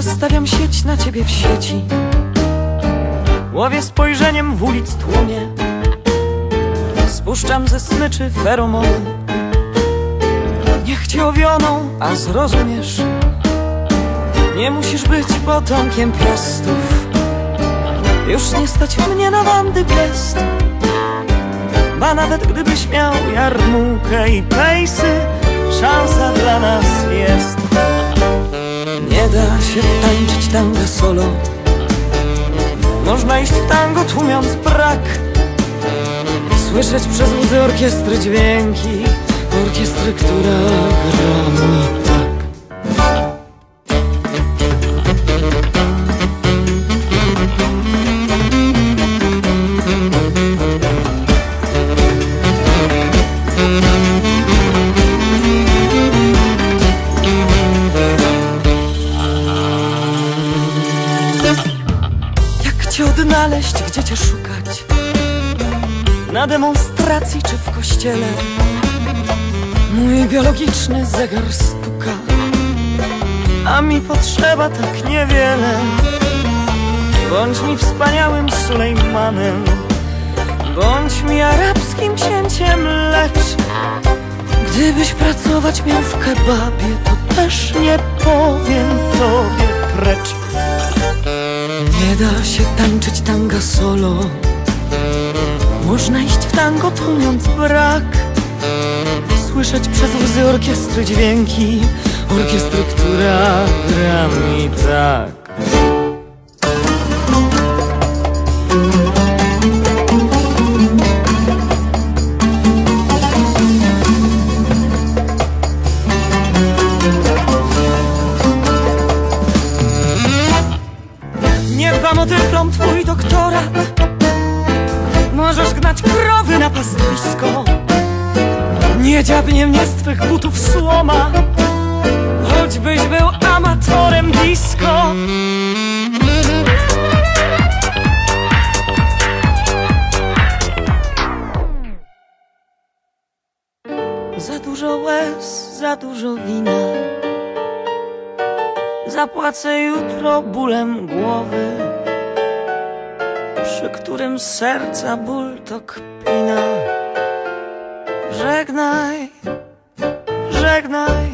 Zastawiam sieć na ciebie w sieci. Łowię spojrzeniem w ulic tłumie. Spuszczam ze smyczy feromony. Niech cię owioną, a zrozumiesz. Nie musisz być potomkiem piastów. Już nie stać mnie na wandy gest Ba nawet gdybyś miał jarmułkę i pejsy Szansa dla nas jest da się tańczyć tanga solo. Można iść w tango tłumiąc brak. Słyszeć przez łzy orkiestry dźwięki Orkiestry, która gra mi Odnaleźć, gdzie cię szukać? Na demonstracji czy w kościele? Mój biologiczny zegar stuka A mi potrzeba tak niewiele Bądź mi wspaniałym Sulejmanem Bądź mi arabskim księciem, lecz Gdybyś pracować miał w kebabie To też nie powiem tobie precz da się tańczyć tanga solo. Można iść w tango tłumiąc brak. Słyszeć przez łzy orkiestry dźwięki. Orkiestry, która gra mi tak dyplom, twój doktorat Możesz gnać krowy na pastwisko. Nie dziabnie mnie z twych butów słoma. Choćbyś był amatorem disco. Za dużo łez, za dużo wina. Zapłacę jutro bólem głowy Przy którym serca ból to kpina. Żegnaj, żegnaj